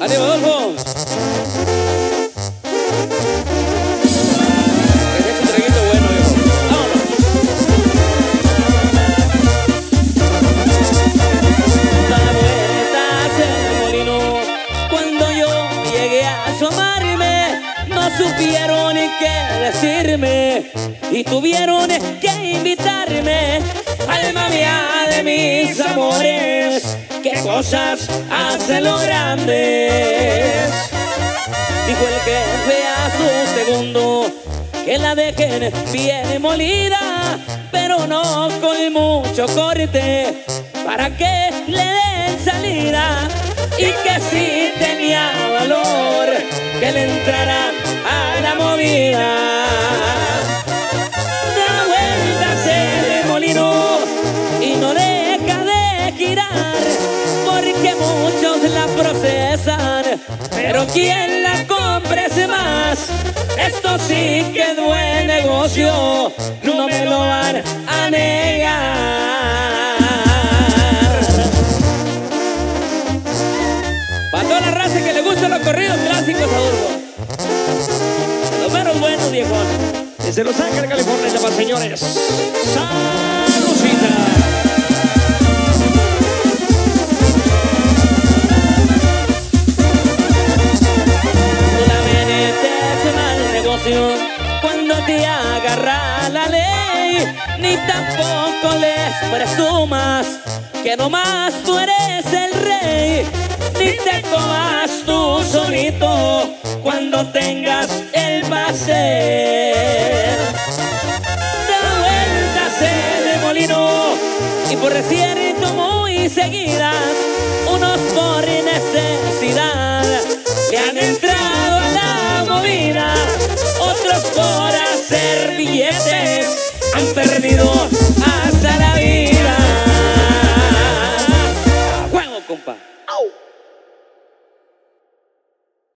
Animal no supieron qué decirme. Y tuvieron que invitarme, alma mía de mis amores. Qué cosas hacen los grandes. Dijo el jefe a su segundo que la dejen bien molida, pero no con mucho corte, para que le den salida y que si tenía la procesan, pero quien la compre más. Esto sí que es buen negocio, no me lo van a negar. Para toda la raza que le gustan los corridos clásicos, Adolfo. Los menos buenos, viejón. Desde Los Ángeles, California, llaman señores. Salucita. Cuando te agarra la ley, ni tampoco les presumas que nomás tú eres el rey, ni te comas tú solito cuando tengas el placer. Da vueltas en el molino y por cierto muy seguidas, unos por por hacer billetes han perdido hasta la vida. ¡A compa!